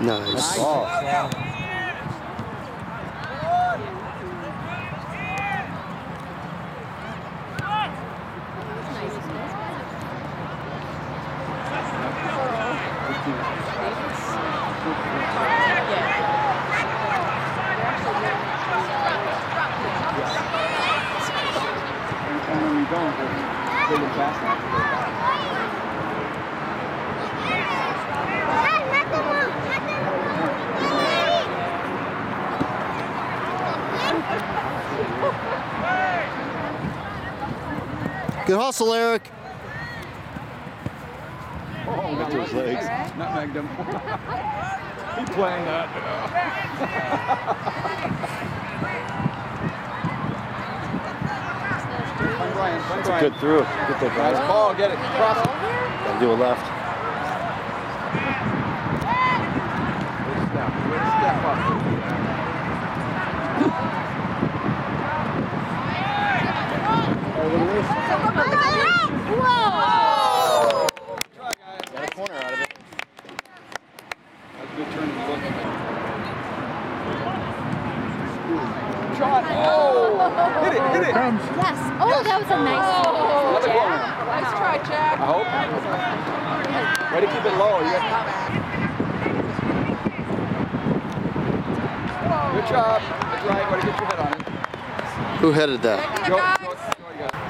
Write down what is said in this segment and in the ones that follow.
Nice. Oh. It's fast. Good hustle, Eric. Oh, not to his legs. Nutmegged him. He's playing Find Brian, find It's a good through. Get that Nice ball, get it. Cross it. Gotta do a left. Good step, good step up. Whoa! Try, guys. Got a corner out of it. That's a good turn to look. Shot. Oh! Hit it, hit it. Yes. Oh, that was nice. Another corner. Nice try, Jack. I hope. Way to keep it low. You got... Good job. That's right. Way to get your head on it. Who headed that? Go, go, go, you got it.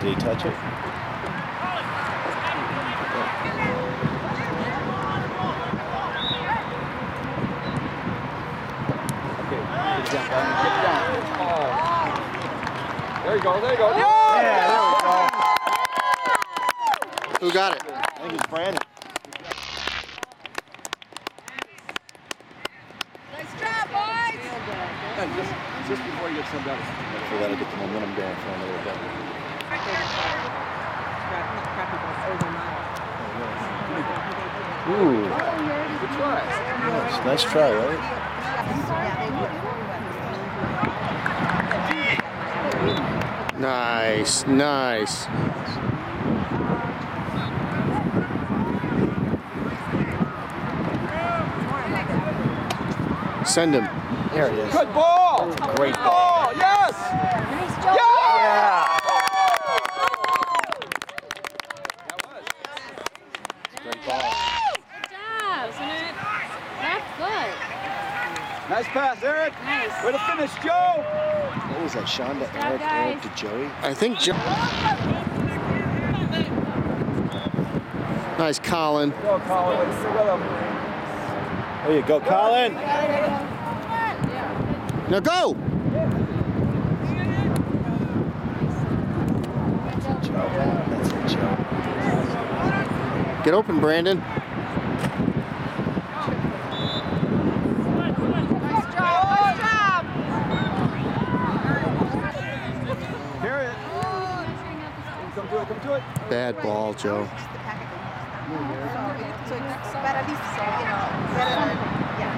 Did he touch it? Okay. Get down, Brian. Get down. Oh. There you go. There you go. Yeah, there we go. Who got it? I think it's Brandon. Nice job, boys. Yeah, just, just before you get subbed out. We gotta get the momentum going for another double. Ooh, Good try. nice, nice try, right? Nice, nice. Send him. There it is. Good ball. Great ball. Yes. Nice job. Yeah. That was. Great ball. Good job. Isn't it? That's good. Nice pass, Eric. Nice. Way to finish, Joe. What was that, Sean to job, Eric, Eric to Joey? I think Joe. Nice, Colin. Go, Colin. Way to stick with him. There you go, Colin. Now go. That's a joke. Get open, Brandon. Nice job. Nice job. Hear it. Come to it. Come to it. Bad ball, Joe. So next time, at least, you know, better, yeah.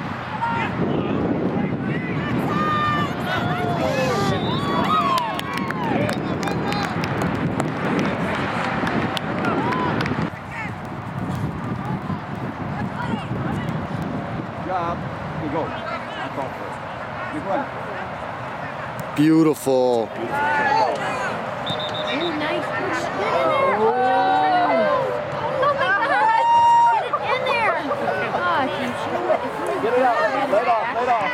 Job. You go. I call for it. Good run. Beautiful. Ooh, nice push. Get in there. Oh my God. Get it in there. Oh, if you shoot it, if you Get it out. Lay it off. Lay it off.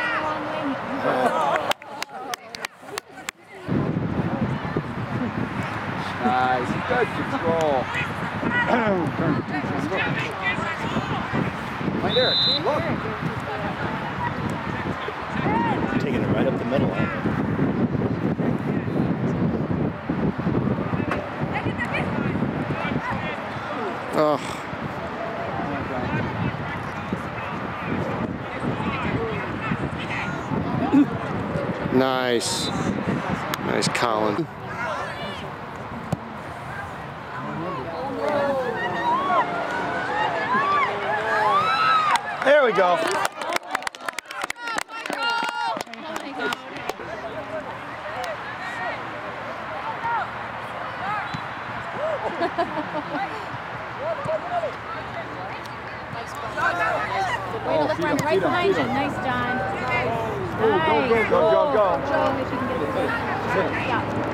Nice. Good control. Turn. Let's go. Find Eric. Look. Taking it right up the middle. Oh, nice. Nice, Colin. We go. Way to look right, right behind you. Nice, John. Nice. go, go, go, go. Show if you can get it. Yeah.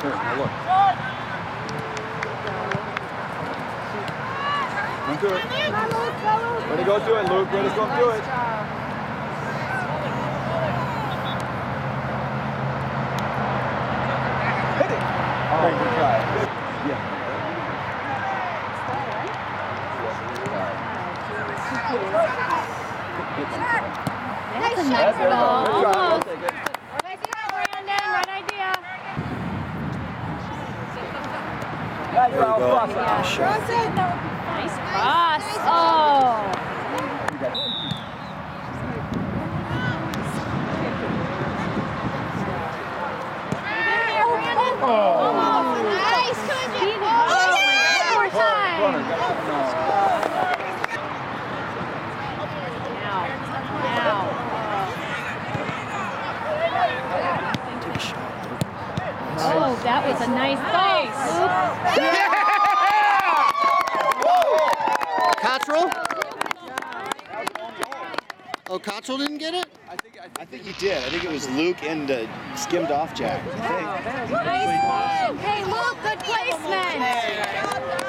Here, now look. Don't do it. To go do it, Luke. To go do it. Hit it. Oh, good try. Yeah. Nice That's it. ball. Good try. I'll Almost. take it. Nice try, Brandon. Right idea. Yeah, you're out. go. Cross out. Nice cross. Oh. You got it. Oh. Nice. Beat it. Oh, One more time. Runner, got it. No. Now. Now. Oh, that was a nice ball. Cottrell? Oh, Cottrell didn't get it? I think he did. I think it was Luke and uh, skimmed off Jack. I. Nice one. Hey, Luke, good placement.